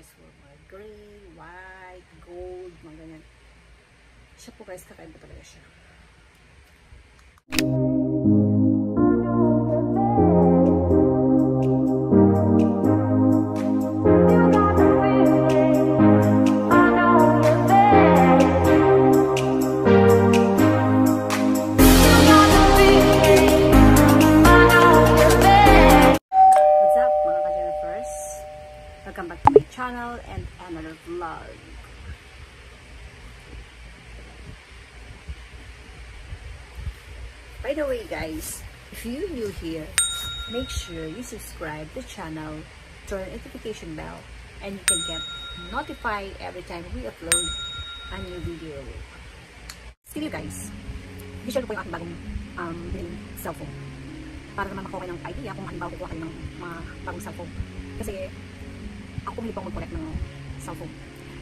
guys mga gray, white, gold, mga ganyan. Siya po guys, kakaiba talaga siya. The way guys, if you're new here, make sure you subscribe the channel, turn notification bell, and you can get notified every time we upload a new video. Still guys, ko po yung aking bagong um, biling cellphone para naman makuha ng idea kung halimbawa kukuha kayo ng mga bagong cellphone. Kasi ako pumili po mag-collect ng cellphone.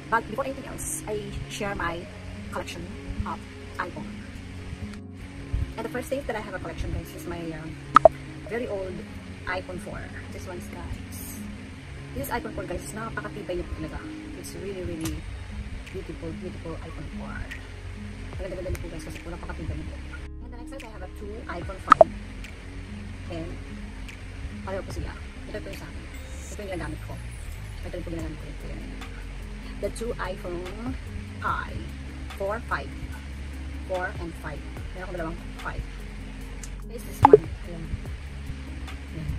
But before anything else, I share my collection of iPhone. And the first thing that I have a collection guys is my uh, very old iPhone 4. This one's guys. This iPhone 4 guys, napakatibay niya talaga. It's really really beautiful, beautiful iPhone 4. Maganda-ganda niyo po guys kasi po napakatibay niyo po. And the next side I have a two iPhone 5. And, pareho po sila. Ito po yung sa akin. Ito yung ginagamit ko. Ito yung po ginagamit ko. Ito yan. The two iPhone 5. 4, 5. 4 and 5. Meron akong dalawang 5. This is one. Ayan. Ayan.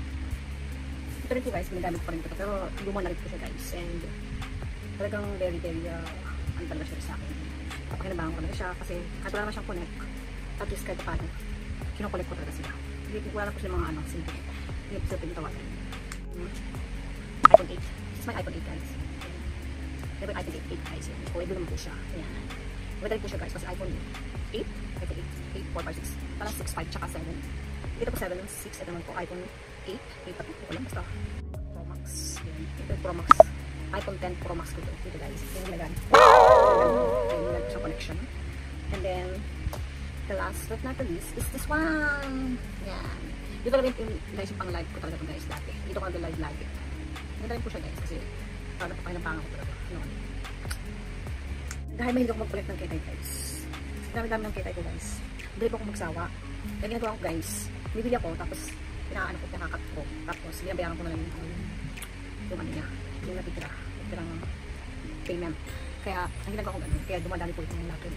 Ito rin po guys, ginagamit ko rin ito. Pero luma na rin po siya guys. And talagang very, very, uh, ano talaga siya sa akin. Papakinabangan ko talaga siya kasi kahit wala naman siyang connect. At least kahit paano, kinukulit ko talaga sila. Hindi ko wala po sila mga ano, simple. Hindi po sila pinatawagan. Hmm. iPhone 8. This is my iPhone 8 guys. Ito yung iPhone 8, 8 guys. Yun. OLED naman po siya. Ayan. Maganda rin po siya guys. Kasi iPhone 8, iPhone 8, 8, 4, 5, 6. Parang 6, 5, tsaka 7. Ito po 7, 6. Ito naman po iPhone 8. 8 pa po. Lang basta. Pro Max. Yan. Ito yung Pro Max. iPhone 10 Pro Max ko ito. Ito guys. Ito yung ginagamit. Ayan. Ayan. Sa connection. And then, the last but not the least is this one. Yan. Dito talaga yung guys yung pang live ko talaga ito guys dati. Dito ko nag-live lagi. Ganda rin po siya guys kasi para pa kayo ng pangaw ko talaga. Noon. Dahil mahilig ako mag-collect ng ketay guys. Dami-dami ng ketay ko guys. Hindi ako magsawa. Kaya ginagawa ko guys, bibili ako tapos pinaano ko, pinakakat ko. Tapos binabayaran ko na lang yung yung ano niya. Yung natitira. Natirang payment. Kaya ang ginagawa ko ganun. Kaya dumadami po yung laki.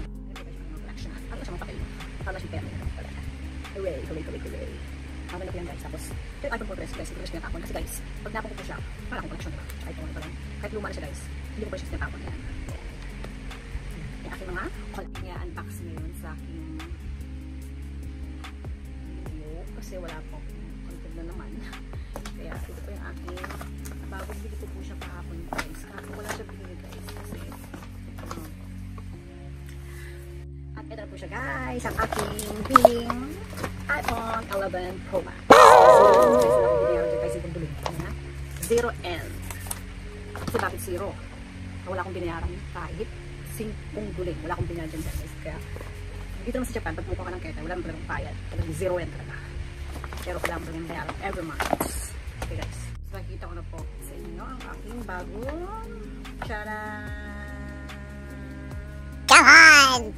Ano siya mga papel? Para siya pera. Hooray, hooray, hooray, hooray. Mamaya na po yan guys. Tapos, yung iPhone ko guys. Ito yung pinatapon. Kasi guys, pag napon ko siya, para akong collection diba? Kahit kung ano pa lang. Kahit luma na siya guys. Hindi ko pa siya pinatapon. Yan. Yung aking mga niya unbox ngayon sa aking Kasi wala po content na naman. Kaya ito po yung aking bagong bili ko po siya kahapon guys. Kahapon wala siya binili guys. Kasi um, at ito po siya guys. Ang aking biling iPhone 11 Pro Max. Zero N. Kasi bakit zero? Wala akong binayaran kahit singkong guling. Wala akong binayaran dyan guys. Kaya dito naman sa Japan, pag mukha ka ng keta, wala naman talagang bayad. Talagang zero N talaga. Pero kailangan mo talagang bayaran every month. Okay guys. So nakikita ko na po sa inyo ang aking bagong charan! Come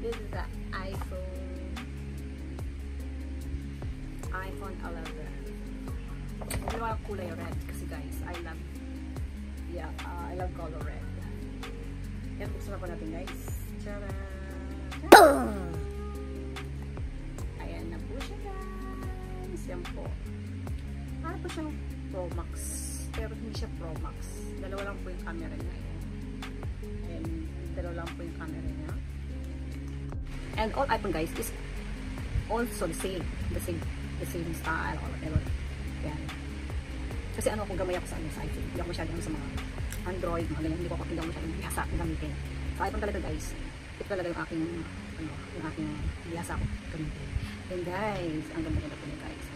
This is the iPhone iPhone 11. Hindi ang kulay red kasi guys, I love yeah, uh, I love color red. Yan, buksan na po natin guys. Tcharan! Siya guys. Yan po. Para po siyang Pro Max. Pero hindi siya Pro Max. Dalawa lang po yung camera niya. Ayan. Ayan, dalawa lang po yung camera niya. And all iPhone guys is also the same. The same the same style or whatever. Yan. Kasi ano kung gamay ako sa ano sa iPhone. Hindi ako masyadong sa mga Android, mga ganyan. Hindi ko ako hindi ako masyadong bihasa ang gamitin. Sa iPhone talaga guys, ito talaga yung aking ano, yung aking bihasa ko gamitin. And guys, ang ganda-ganda po niya guys.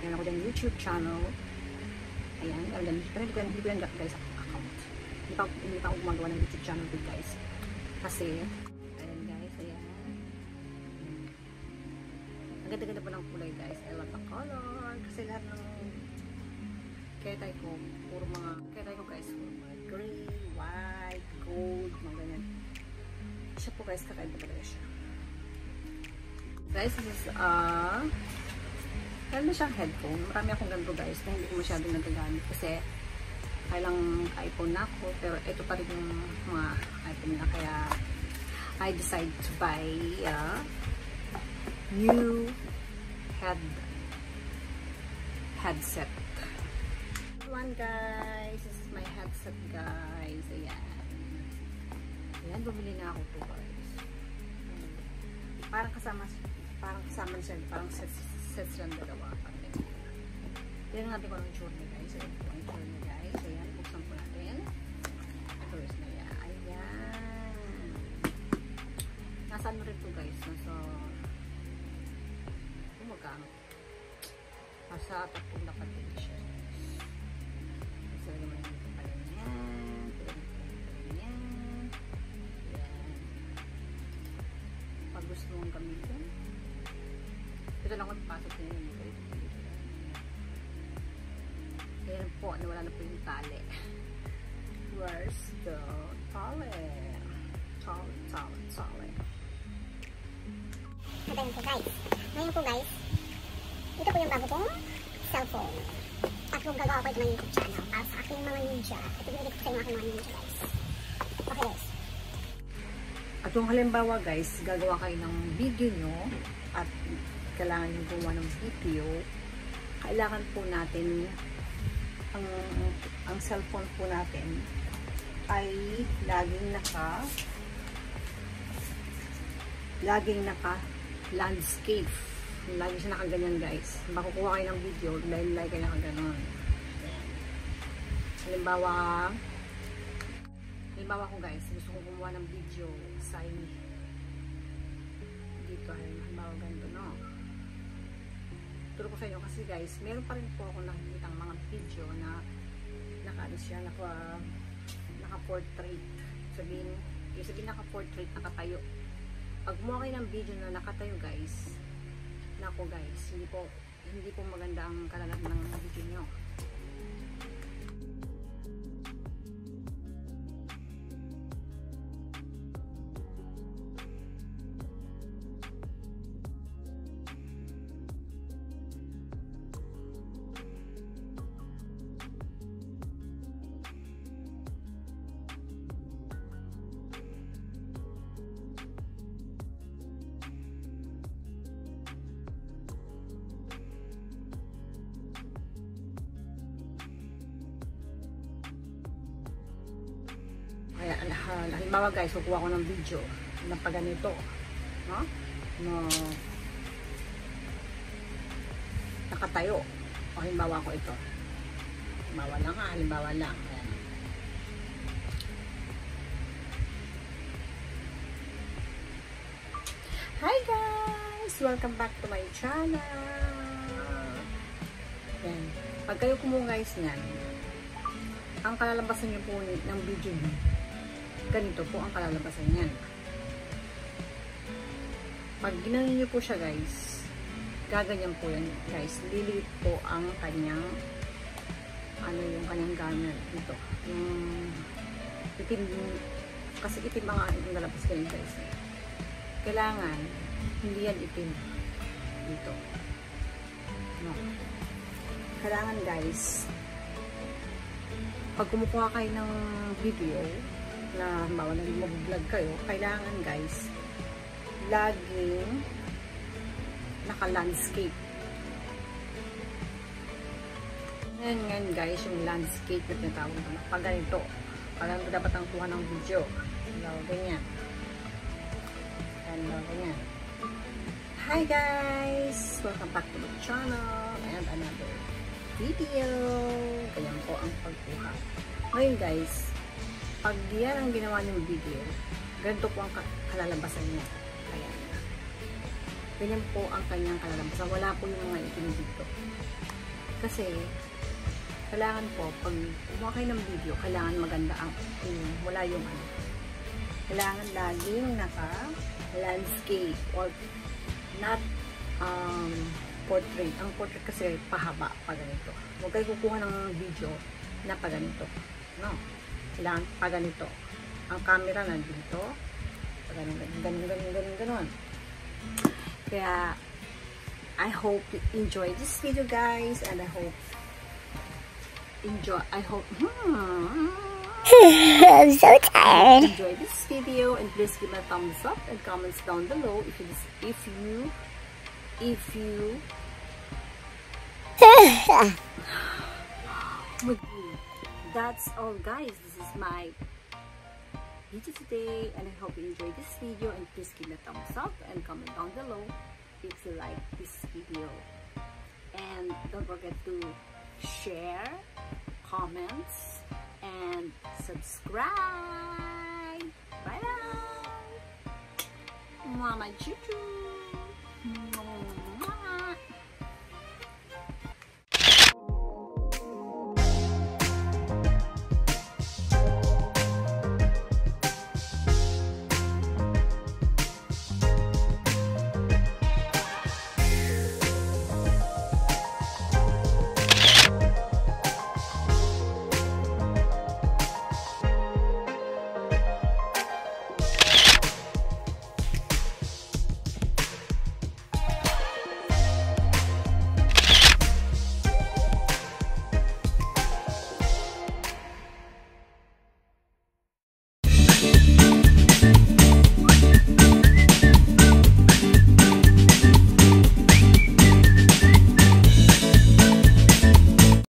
Meron ako dyan YouTube channel. Ayan, meron dyan. Pero hindi ko yan, hindi ko yan guys account. Hindi pa, hindi pa ako gumagawa ng YouTube channel din guys. Kasi, ayan guys, ayan. Ang ganda-ganda po ng kulay guys. I love the color. Kasi lahat ng Kaya tayo ko, puro mga, kaya tayo ko guys, puro mga gray, white, gold, mga ganyan. Siya po guys, kakaiba talaga siya. Guys, this is, uh, meron na siyang headphone. Marami akong ganito guys, na hindi ko masyadong nagagamit kasi kailang iPhone na ako, pero ito pa rin yung mga iPhone na, kaya I decided to buy uh, new head headset. One guys, this is my headset guys. Ayan. Ayan, bumili na ako po guys. Parang kasama, parang kasama siya, parang sets, sets lang dalawa. Tignan natin kung anong itsura niya guys. Ayan po ang itsura niya guys. Ayan, buksan po natin. First na yan. Ayan. Nasa ano rin po guys. Nasa, kung magkano. Nasa tatlong dapat din siya. Nasa naman yung Ayan po, nawala na po yung tali. Where's the tali? Tali, tali, tali. Yun po guys. Ngayon po guys, ito po yung bago kong cellphone. At kung gagawa ko ito ng YouTube channel para sa aking mga ninja. Ito yung ko sa inyo aking mga ninja guys. Okay guys. At kung halimbawa guys, gagawa kayo ng video nyo at kailangan nyo gumawa ng video, kailangan po natin ang, ang cellphone po natin ay laging naka laging naka landscape. Lagi siya nakaganyan guys. Makukuha kayo ng video dahil lagi kayo nakaganon. Halimbawa, halimbawa ko guys, gusto kong gumawa ng video sa dito, halimbawa ganito, no? Turo ko sa inyo kasi guys, meron pa rin po ako nakikita video na naka ano siya, naka naka-portrait. Sabihin, yung sabihin naka-portrait, nakatayo. Pag gumawa kayo ng video na nakatayo guys, nako guys, hindi po hindi po maganda ang kalalag ng video nyo. Uh, halimbawa guys, kukuha ko ng video na pag ganito. No? No, nakatayo. O halimbawa ko ito. Halimbawa lang ha, halimbawa lang. Ayan. Hi guys! Welcome back to my channel. Yan. Pag kayo kumuha guys niyan, ang kalalabasan niyo po ng video niyo, ganito po ang kalalabasan niyan. Pag ginanon niyo po siya guys, gaganyan po yan guys. Liliit po ang kanyang ano yung kanyang gamit dito. Yung itim, kasi itim mga yung lalabas kayo guys. Kailangan, hindi yan itim dito. No. Kailangan guys, pag kumukuha kayo ng video na halimbawa nag-vlog kayo, kailangan guys, laging naka-landscape. Ngayon ngayon guys, yung landscape na tinatawag naman. Pag ganito, ganito dapat ang kuha ng video. Halimbawa ganyan. Halimbawa ganyan. Hi guys! Welcome back to my channel and another video. Ganyan po ang pagkuha. Ngayon guys, pag yan ang ginawa niyong video, ganito po ang kalalabasan niya. Ayan. Ganyan po ang kanyang kalalabasan. Wala po yung mga itim dito. Kasi, kailangan po, pag kumuha kayo ng video, kailangan maganda ang yung, wala yung ano. Kailangan laging naka landscape or not um, portrait. Ang portrait kasi pahaba pa ganito. Huwag kayo kukuha ng video na pa ganito. No? Kailangan pa ganito. Ang camera nandito. Pa ganun, ganun, ganun, ganun, ganun, ganun. Kaya, I hope you enjoy this video guys and I hope enjoy I hope hmm, I'm so tired. enjoy this video and please give me a thumbs up and comments down below if you if you if you that's all guys is my video today and I hope you enjoyed this video and please give me a thumbs up and comment down below if you like this video. And don't forget to share comments and subscribe. Bye bye mama choo choo